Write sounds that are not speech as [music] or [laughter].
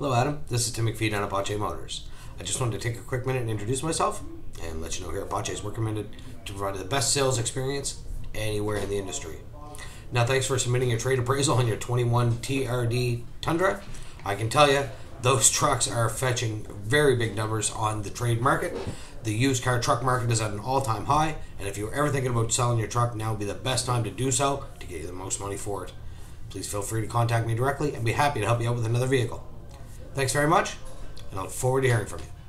Hello, Adam. This is Tim McPhee down at Pothier Motors. I just wanted to take a quick minute and introduce myself and let you know here at Pothier's we're committed to provide the best sales experience anywhere in the industry. Now, thanks for submitting your trade appraisal on your 21 TRD Tundra. I can tell you, those [laughs] trucks are fetching very big numbers on the trade market. The used car truck market is at an all time high, and if you're ever thinking about selling your truck, now would be the best time to do so to get you the most money for it. Please feel free to contact me directly and be happy to help you out with another vehicle. Thanks very much, and I look forward to hearing from you.